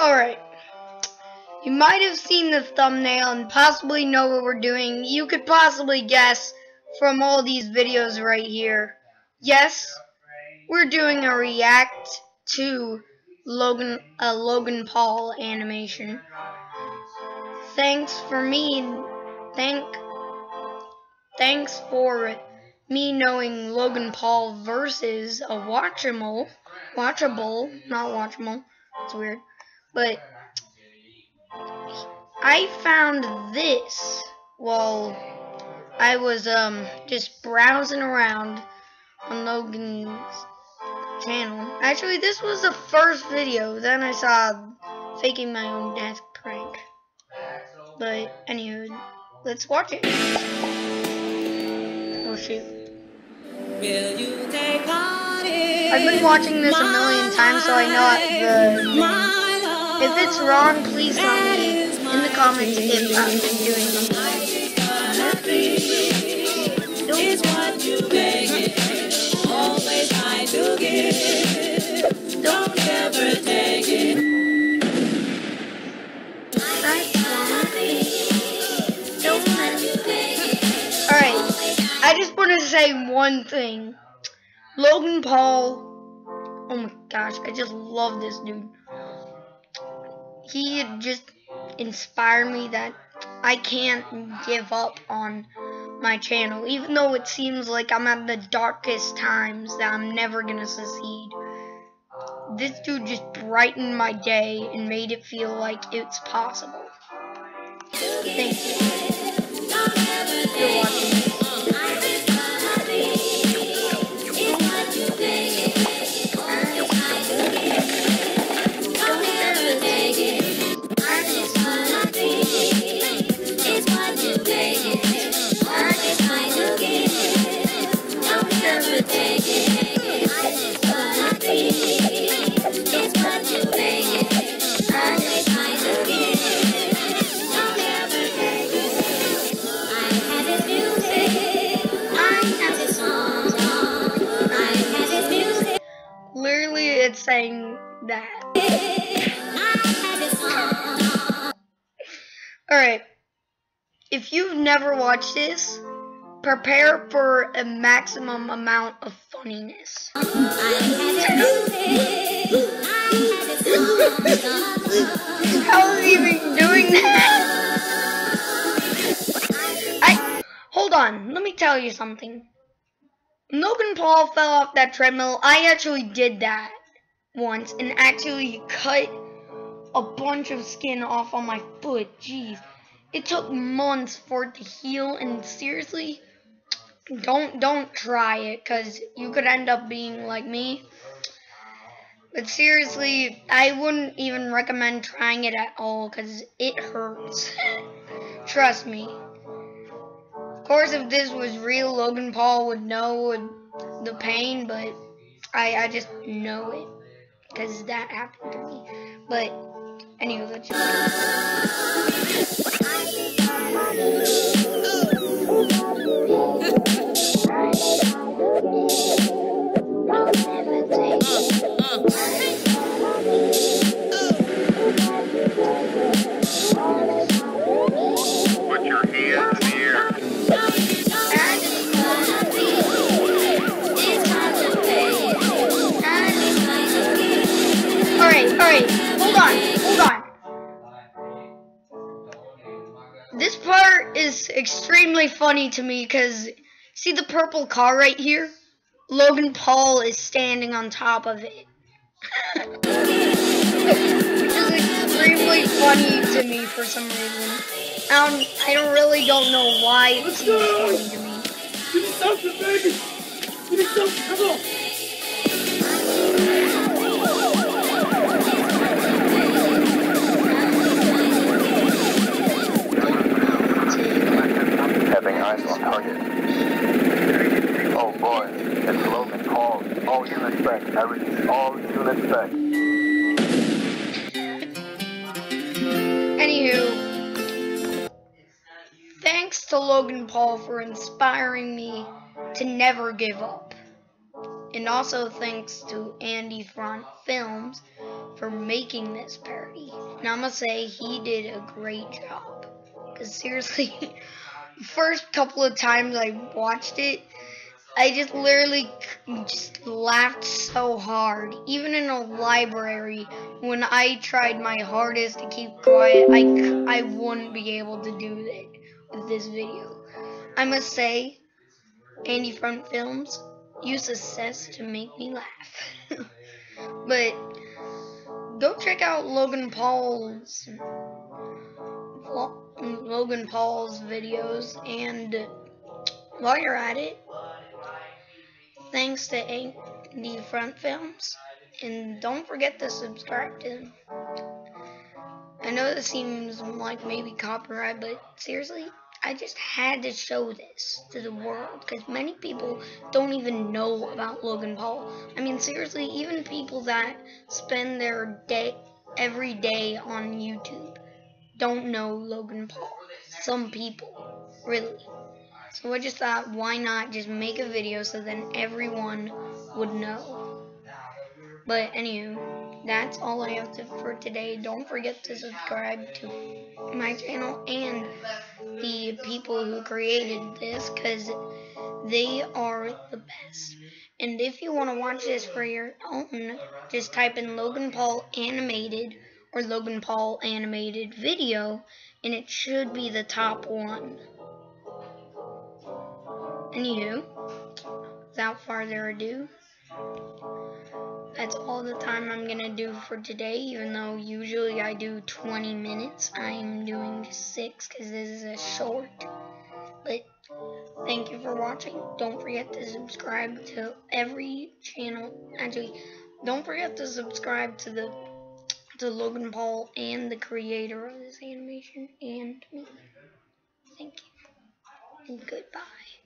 Alright. You might have seen the thumbnail and possibly know what we're doing. You could possibly guess from all these videos right here. Yes, we're doing a react to Logan a Logan Paul animation. Thanks for me thank thanks for me knowing Logan Paul versus a watchable watchable, not watchable. It's weird. But I found this while I was um just browsing around on Logan's channel. Actually, this was the first video. Then I saw faking my own death prank. But anyway, let's watch it. Oh shoot. I've been watching this a million times, so I know the. If it's wrong, please tell me in the comments if I've been doing something. It's what you make it. Always try to give. Don't ever take it. Alright, I just want to say one thing. Logan Paul, oh my gosh, I just love this dude. He just inspired me that I can't give up on my channel, even though it seems like I'm at the darkest times that I'm never gonna succeed. This dude just brightened my day and made it feel like it's possible. Thank you saying that. Alright. If you've never watched this, prepare for a maximum amount of funniness. How is he even doing that? I hold on, let me tell you something. Logan Paul fell off that treadmill. I actually did that once and actually cut a bunch of skin off on my foot. Jeez. It took months for it to heal and seriously don't don't try it cuz you could end up being like me. But seriously, I wouldn't even recommend trying it at all cuz it hurts. Trust me. Of course, if this was real, Logan Paul would know the pain, but I, I just know it because that happened to me. But anyway, let's is extremely funny to me because see the purple car right here? Logan Paul is standing on top of it. Which is extremely funny to me for some reason. Um, I don't, I don't really don't know why it seems funny to me. Me something, baby. Me something. Come on. All units back. I repeat, all units back. Anywho, thanks to Logan Paul for inspiring me to never give up. And also thanks to Andy Front Films for making this parody. And I'm gonna say he did a great job. Cause seriously, first couple of times I watched it, I just literally just laughed so hard. Even in a library, when I tried my hardest to keep quiet, i wouldn't be able to do that with this video. I must say, Andy Front Films, you success to make me laugh. but go check out Logan Paul's Logan Paul's videos and while you're at it, thanks to Andy Front Films and don't forget to subscribe to them. I know this seems like maybe copyright, but seriously, I just had to show this to the world because many people don't even know about Logan Paul. I mean, seriously, even people that spend their day every day on YouTube don't know Logan Paul. Some people, really. So I just thought, why not just make a video so then everyone would know. But anywho, that's all I have to, for today. Don't forget to subscribe to my channel and the people who created this because they are the best. And if you want to watch this for your own, just type in Logan Paul animated or Logan Paul animated video and it should be the top one. Anywho, without further ado, that's all the time I'm gonna do for today, even though usually I do 20 minutes. I'm doing 6 because this is a short. But thank you for watching. Don't forget to subscribe to every channel. Actually, don't forget to subscribe to the to Logan Paul and the creator of this animation and me. Thank you. And goodbye.